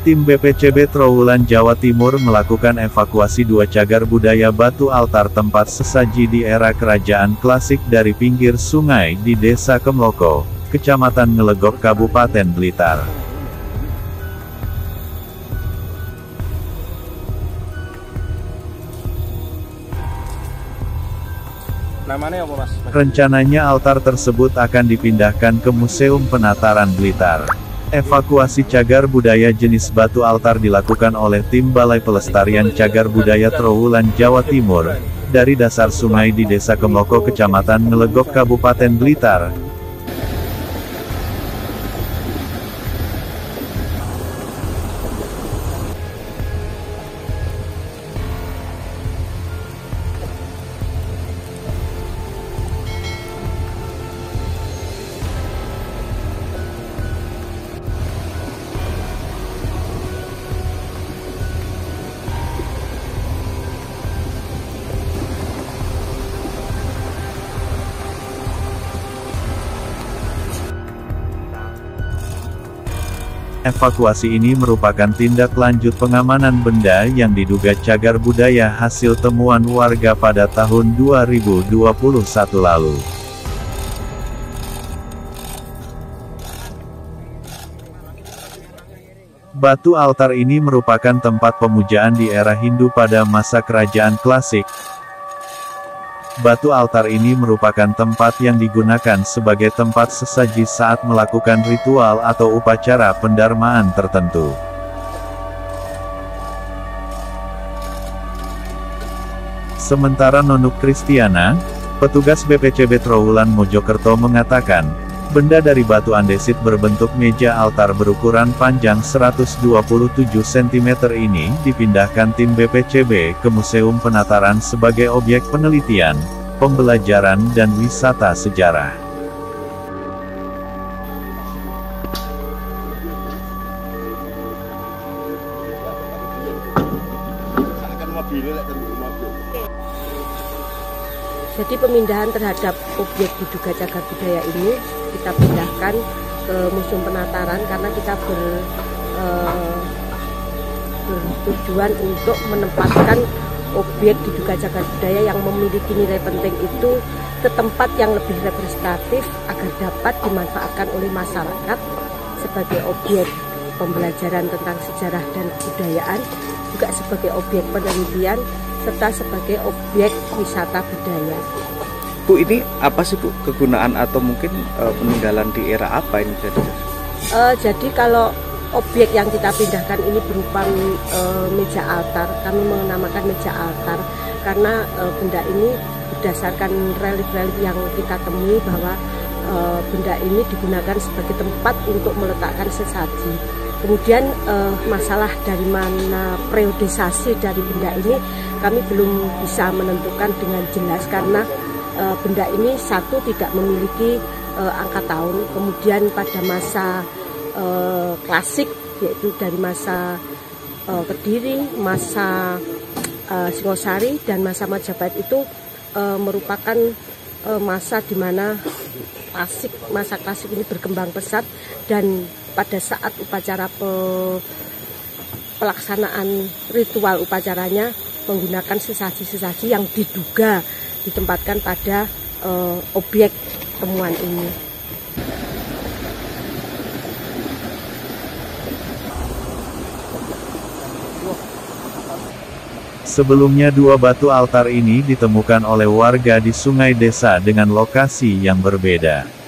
Tim BPCB Trawulan Jawa Timur melakukan evakuasi dua cagar budaya batu altar tempat sesaji di era kerajaan klasik dari pinggir sungai di Desa Kemloko, Kecamatan Ngelegok Kabupaten Blitar. Rencananya altar tersebut akan dipindahkan ke Museum Penataran Blitar. Evakuasi cagar budaya jenis batu altar dilakukan oleh tim Balai Pelestarian Cagar Budaya Trowulan Jawa Timur, dari dasar sungai di Desa Kemoko Kecamatan Melegok Kabupaten Blitar, Evakuasi ini merupakan tindak lanjut pengamanan benda yang diduga cagar budaya hasil temuan warga pada tahun 2021 lalu. Batu altar ini merupakan tempat pemujaan di era Hindu pada masa kerajaan klasik, Batu altar ini merupakan tempat yang digunakan sebagai tempat sesaji saat melakukan ritual atau upacara pendarmaan tertentu. Sementara Nonuk Kristiana, petugas BPCB Trowulan Mojokerto mengatakan, benda dari batu andesit berbentuk meja altar berukuran panjang 127 cm ini dipindahkan tim BPCB ke Museum Penataran sebagai objek penelitian, pembelajaran dan wisata sejarah. Jadi pemindahan terhadap objek diduga cagar budaya ini kita pindahkan ke Museum Penataran karena kita ber, eh, bertujuan untuk menempatkan objek diduga cagar budaya yang memiliki nilai penting itu ke tempat yang lebih representatif agar dapat dimanfaatkan oleh masyarakat sebagai objek pembelajaran tentang sejarah dan kebudayaan, juga sebagai objek penelitian, serta sebagai objek wisata budaya. Bu, ini apa sih Bu kegunaan atau mungkin uh, peninggalan di era apa ini jadi? Uh, jadi kalau objek yang kita pindahkan ini berupa e, meja altar. Kami menamakan meja altar karena e, benda ini berdasarkan relief-relief yang kita temui bahwa e, benda ini digunakan sebagai tempat untuk meletakkan sesaji. Kemudian e, masalah dari mana periodisasi dari benda ini kami belum bisa menentukan dengan jelas karena e, benda ini satu tidak memiliki e, angka tahun. Kemudian pada masa uh, klasik yaitu dari masa uh, Kediri, masa uh, Singosari dan masa Majapahit itu uh, merupakan uh, masa di mana klasik masa klasik ini berkembang pesat dan pada saat upacara pe, pelaksanaan ritual upacaranya menggunakan sesaji-sesaji yang diduga ditempatkan pada uh, objek temuan ini. Sebelumnya dua batu altar ini ditemukan oleh warga di sungai desa dengan lokasi yang berbeda.